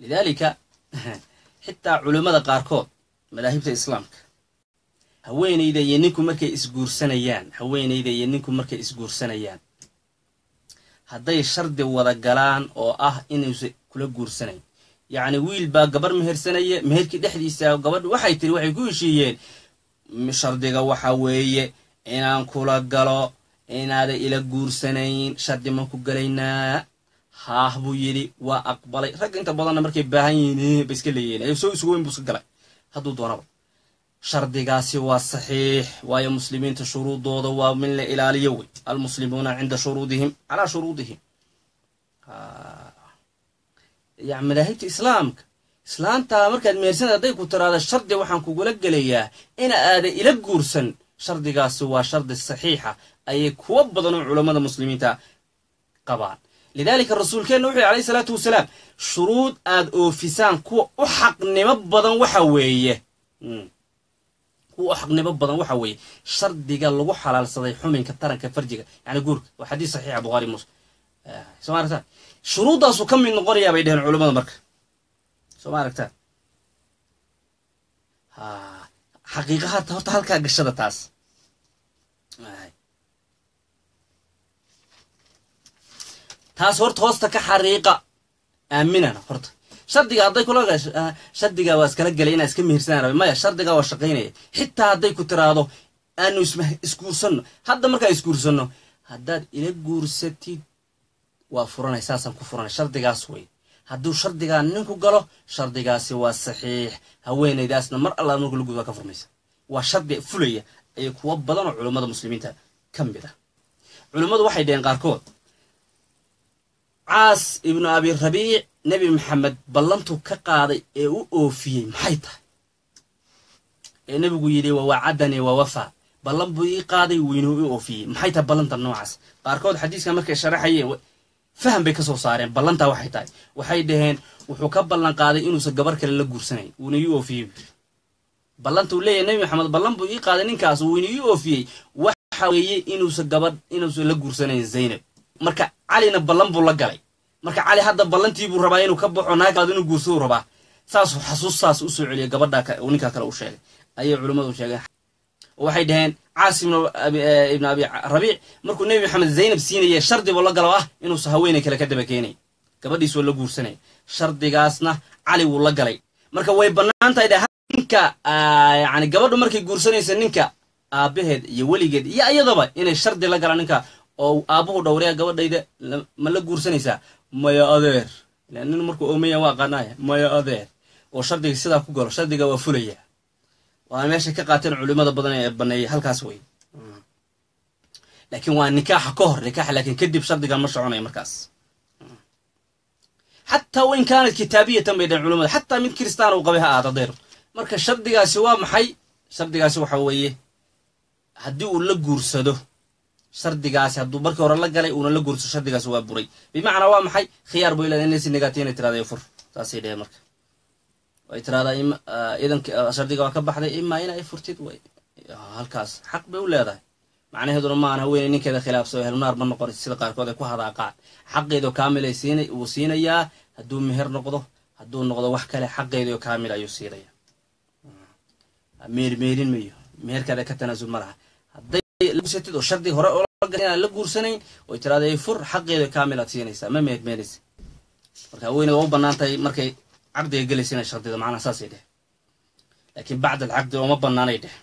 lidaalika xitaa culimmada qaarkood madaahibta islaamka. Haweenayda iyo ninku markay isguursanayaan haweenayda iyo ninku markay isguursanayaan. Hadday shardi wada galaan oo ah inuusa kula guursanayn. Yacni wiil baa gabarh mehersanaya meherkii dhexdiisa gabadh waxay tiri waxay ku heshiiyeen shardiga waxa weeye inaan kula galo inaadan ila guursanayn shardi maan ku galaynaa haah buu yidhi waa aqbalay. Ragga inta badanna markay baahan yihiin ba iska leeyihiin ay soo isugu buu iska galay. Hadduu doonaba. Shardigaasi waa saxiix waayo muslimiinta shuruudooda waa min la ilaaliyo wey. Almuslimuuna cinda shuruudihim calaa shuruudihim. Ya madaahibta islaamka islaamtaa markaad mehersanad hadday ku tiraada shardi waxaan kugula gelayaa ina aadan ila guursan. Shardigaasi waa shardi saxiixa ayay kuwa badan oo culammada muslimiinta qabaan lidaalika rasuulkeenna wuxuu yhi alayh isalaatu wasalaam shuruud aad oofisaan kuwa u xaqnimo badan waxa weeye kuwa u xaqnimo badan waxa weeye shardiga lagu xalaalsaday xuminka taranka farjiga yani guurka waa xadiis saxiixa bukhaari muslim soo ma aragtaan shuruuddaasuu ka mid noqonayaa bay dheheen culamada marka soo ma aragtaan xaqiiqa hata horta halkaa gashada taas taas horta hoosta ka xariiqa. Aaminana horta. Shardiga hadday kula shardiga waa iskala gelay inaa iska mihirsanaan rabay maya shardiga waa shaqaynaya. Xitaa hadday ku tiraahdo aanu isguursanno. Hadda markaa isguursanno haddaad ila guursatid waa furanay saasaan ku furanay. Shardigaas wey hadduu shardigaa ninku galo shardigaasi waa saxiix. Haweenaydaasna mar alla marku lagud waa ka furmaysa. Waa shardi fulaya ayay kuwa badan oo culummada muslimiinta ka mid ah. Culummadu waxay dheheen qaarkood caas ibnu abi rabiic nebi maxamed ballantuu ka qaaday ee u oofiyey maxay tahay? Ee nebigu yidhi waa wacadanii waa ballan buu ii qaaday weynuu i oofiyey. Maxay tahay ballanta noocaas? Qaarkood xadiiskan markay sharaxayeen faham bay ka soo saareen. Ballantaa waxay tahay. Waxay dhaheen wuxuu ka ballan qaaday inuusan gabar kale la guursanayn wuuna ii oofiyey. Ballantuu leeyahay nebi maxamed ballan buu ii qaaday ninkaas wuuna ii oofiyey. Waxa weeye inuusan gabadh inuusan la guursanayn zaynab marka calina ballan buu la galay. Marka cali hadda ballantii buu rabaa inuu ka baxo naagaad inuu guursaduu rabaa. Saasuu xasuustaas u soo celiya gabadha uu ninkaa kale u sheegay. Ayay culimmadu sheegeen. Waxay dhaheen caas ibnu abi rabiic markuu nebi maxamed zaynab siinaya shardi buu la galo ah inuusa haweenay kale ka daba keenay gabadhiis la guursanay. Shardigaasna cali wuu la galay. Marka way bannaan tahay ninka yani gabadhu markay guursanaysa ninka aabbaheed iyo weligeed iyo iyadaba inay shardi la galaan ninka oo aabbuhu dhowraya gabadhayda ma la guursanaysaa maya adeer nin markuu oomaya waa qanaaya. Maya adeer oo shardiga sidaa ku galo. Shardiga waa fulaya. Waana meeshay ka qaateen culimada badan ee baneeyay halkaas wey laakiin waa nikaaxa ka hor nikaaxa laakiin kadib shardigan ma soconaya markaas. Xataa wain kaanat kitaabiyatan bay dhaheen culimada xataa mid kristaan uu qabay ha ahaada deer marka shardigaasi waa maxay? Shardigaasi waxa weeye haddii uu la guursado shardigaasi. Hadduu markii hore la galay uuna la guursado shardigaasi waa buray. Bimacnaa waa maxay? Khiyaar buu ilaa inaysi waa ka baxday imaa in ay furtid halkaas xaq bay u leedahay. Macnaheeduna maahan haweeney ninkeeda khilaafsa helnaar ma noqonaysa sida qaarkood ay ku hadaaqaan. Xaqeedo kaamilay siinayaa. Hadduu meher noqdo hadduu noqdo wax kale xaqeedio kaamil ayuu lagursatid oo shardi hore inaan la guursanayn way tiraahda fur xaqeedo kaamil aad siinaysaa. Ma mehermeeraysa marka haweeneyda waa u bannaan tahay markay caqdiga gelaysa inay shardida macnaha saasay dheh. Laakiin bacd alcaqdi ooma bannaanay dheh